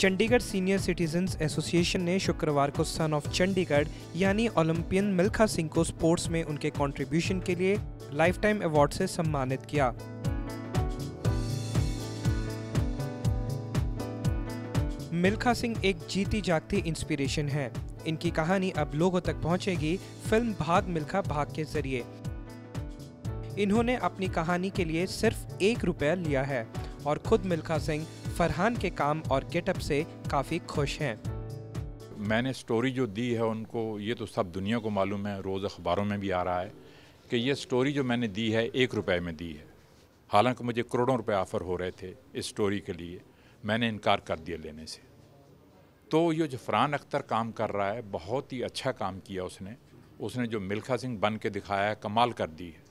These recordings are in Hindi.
चंडीगढ़ सीनियर सिटीजन्स एसोसिएशन ने शुक्रवार को सन ऑफ़ चंडीगढ़ यानी ओलंपियन मिल्खा सिंह को स्पोर्ट्स में उनके कंट्रीब्यूशन के लिए लाइफ टाइम अवार्ड से सम्मानित किया। मिल्खा सिंह एक जीती जागती इंस्पिरेशन है। इनकी कहानी अब लोगों तक पहुंचेगी फ़िल्म भाग मिल्खा भाग के ज़रिए। इन्होंने अपनी कहानी के लिए सिर्फ़ एक रुपया लिया है और खुद मिल्खा सिंह फरहान के काम और गेटअप से काफ़ी खुश हैं। मैंने स्टोरी जो दी है उनको, ये तो सब दुनिया को मालूम है, रोज़ अखबारों में भी आ रहा है कि ये स्टोरी जो मैंने दी है, एक रुपए में दी है। हालाँकि मुझे करोड़ों रुपए ऑफ़र हो रहे थे इस स्टोरी के लिए, मैंने इनकार कर दिया लेने से। तो ये जो फ़रहान अख्तर काम कर रहा है, बहुत ही अच्छा काम किया उसने। उसने जो मिल्खा सिंह बन के दिखाया है, कमाल कर दी है।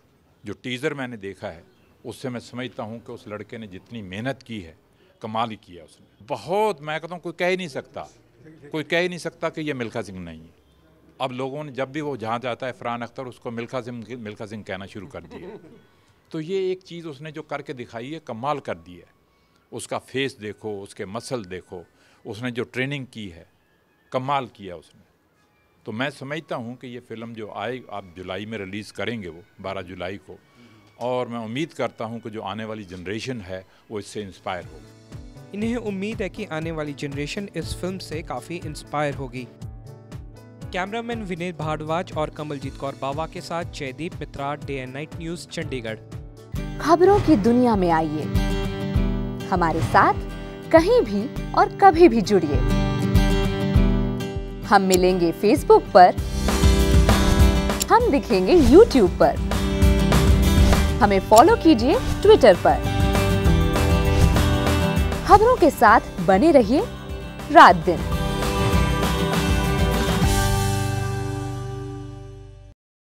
जो टीज़र मैंने देखा है, उससे मैं समझता हूँ कि उस लड़के ने जितनी मेहनत की है कमाल ही किया उसने। बहुत, मैं कहता हूँ, कोई कह ही नहीं सकता। कोई कह ही नहीं सकता कि ये मिल्खा सिंह नहीं है। अब लोगों ने, जब भी वो जहाँ जाता है, फ़रहान अख्तर, उसको मिल्खा सिंह मिल्खा सिंह कहना शुरू कर दिया। तो ये एक चीज़ उसने जो करके दिखाई है, कमाल कर दी है। उसका फेस देखो, उसके मसल देखो, उसने जो ट्रेनिंग की है, कमाल किया उसने। तो मैं समझता हूँ कि ये फ़िल्म जो आए, आप जुलाई में रिलीज़ करेंगे वो 12 जुलाई को, और मैं उम्मीद करता हूँ कि जो आने वाली जनरेशन है, वो इससे इंस्पायर होगी। इन्हें उम्मीद है कि आने वाली जनरेशन इस फ़िल्म से काफ़ी इंस्पायर होगी। कैमरामैन विनीत भारद्वाज और कमलजीत कौर बाबा के साथ Jaideep Mitra day and night news Chandigarh खबरों की दुनिया में आइए। हमारे साथ कहीं भी और कभी भी जुड़िए। हम मिलेंगे फेसबुक पर। हम दिखेंगे यूट्यूब पर। हमें फॉलो कीजिए ट्विटर पर। खबरों के साथ बने रहिए रात दिन।